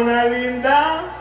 Mona Linda.